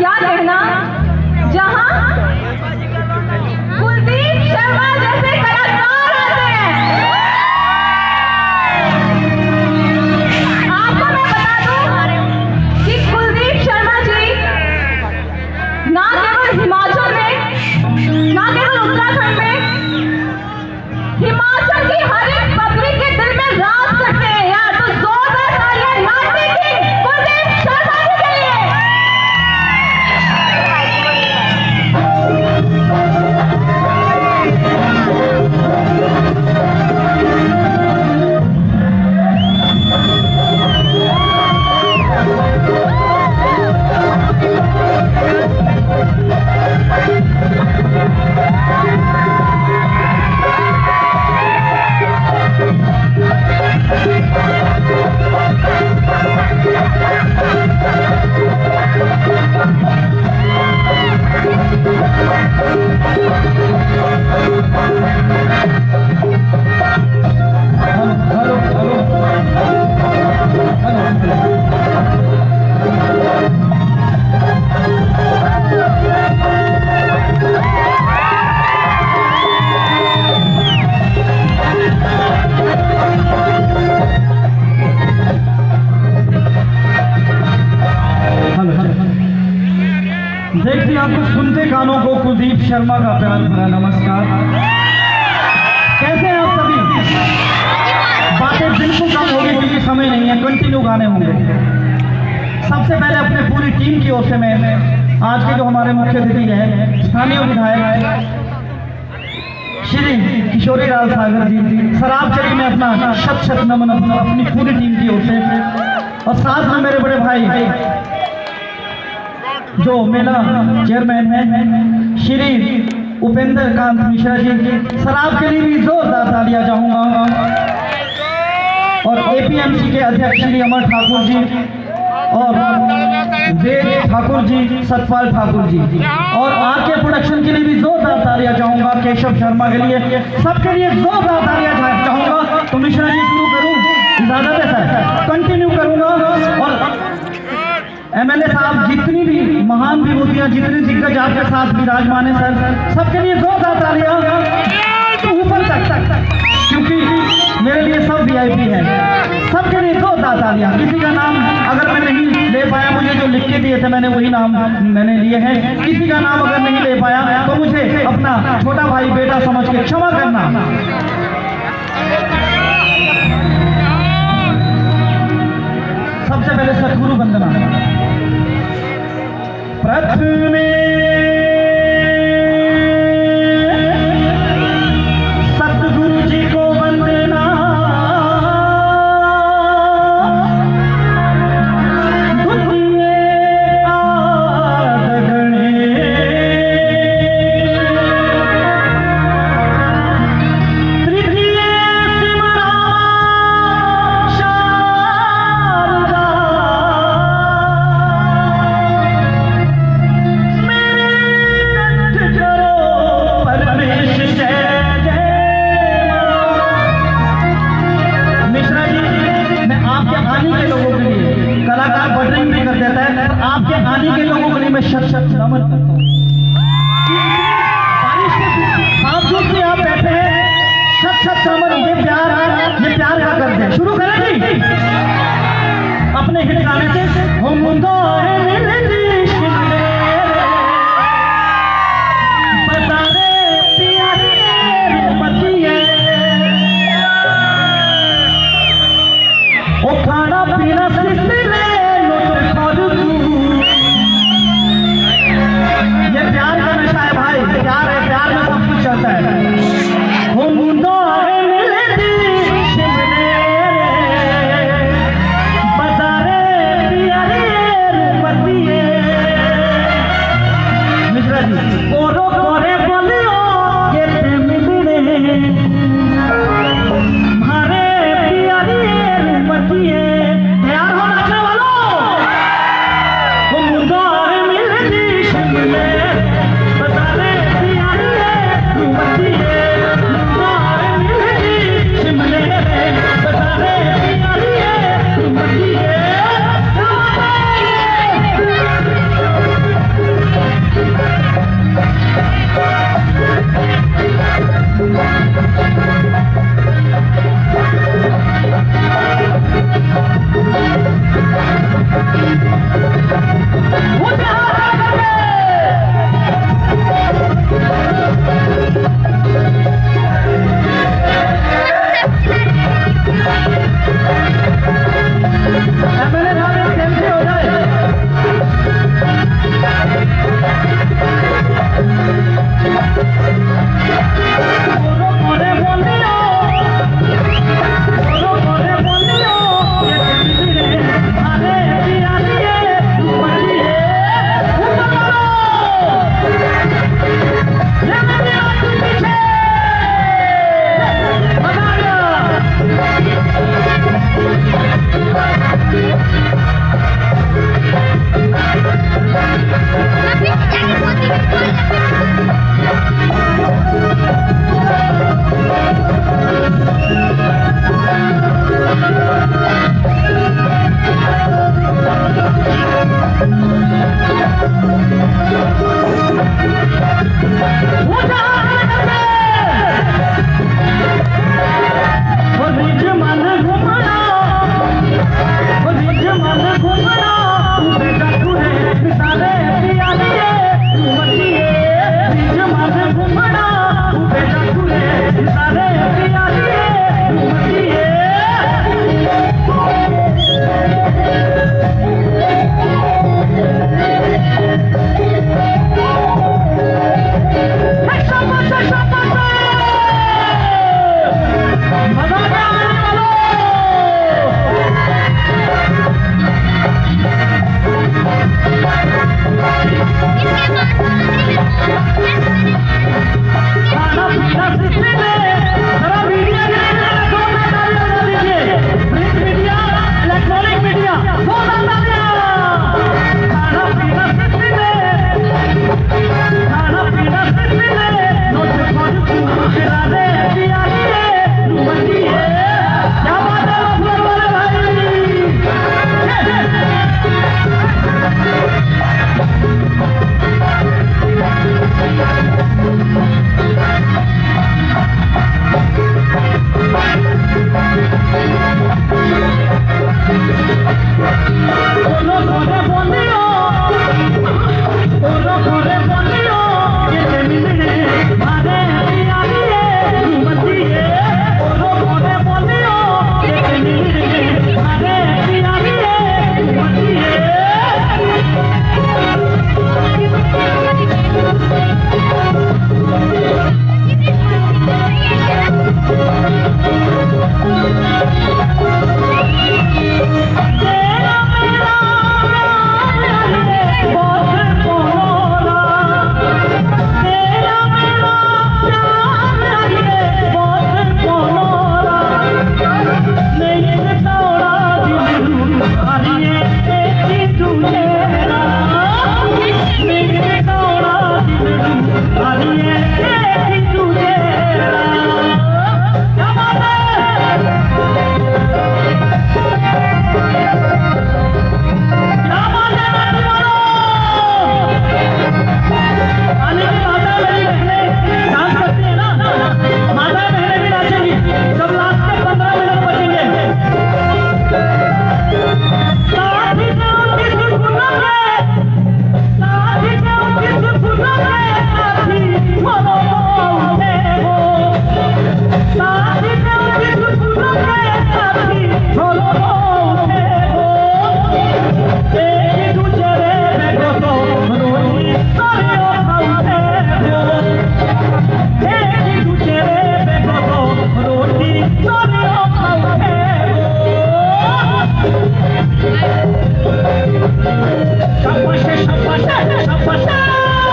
क्या कहना? जहाँ शर्मा का प्यार भरा नमस्कार। कैसे हैं आप सभी? बातें बिल्कुल कम होगी, क्योंकि समय नहीं है। कंटिन्यू गाने होंगे। सबसे पहले अपने पूरी टीम की ओर से मैं आज के जो हमारे मुख्य अतिथि हैं, स्थानीय विधायक श्री किशोरी लाल सागर जी आप चलिए मैं अपना शत शत नमन अपनी पूरी टीम की ओर से। और साथ में मेरे बड़े भाई जो मेला चेयरमैन है, श्री उपेंद्र कांत मिश्रा जी सर आपके लिए भी जोरदार तालियाँ चाहूँगा और एपीएमसी के अध्यक्ष श्री अमर ठाकुर जी और वेद ठाकुर जी, सतपाल ठाकुर जी। और आर के प्रोडक्शन के लिए भी जोरदार तालियाँ चाहूँगा केशव शर्मा के लिए। सबके लिए जोरदार तालियाँ चाहूँगा तो मिश्रा जी शुरू करूँ। इजाज़त है। कंटिन्यू करूँगा। और एमएलए साहब जितनी भी महान विभूतियाँ, जितने दिग्गज आपके साथ विराजमान है, सर, सबके लिए तालियाँ तो ऊपर तक तक क्योंकि मेरे लिए सब वीआईपी है। सबके लिए जोरदार तालियाँ किसी का नाम अगर मैं नहीं ले पाया मुझे जो लिख के दिए थे, मैंने वही नाम मैंने लिए हैं। किसी का नाम अगर नहीं ले पाया तो मुझे अपना छोटा भाई, बेटा समझ के क्षमा करना। सबसे पहले सतगुरु वंदना। प्रथमे सतगुरु शुरू करें अपने हिट गाने से हम दौरे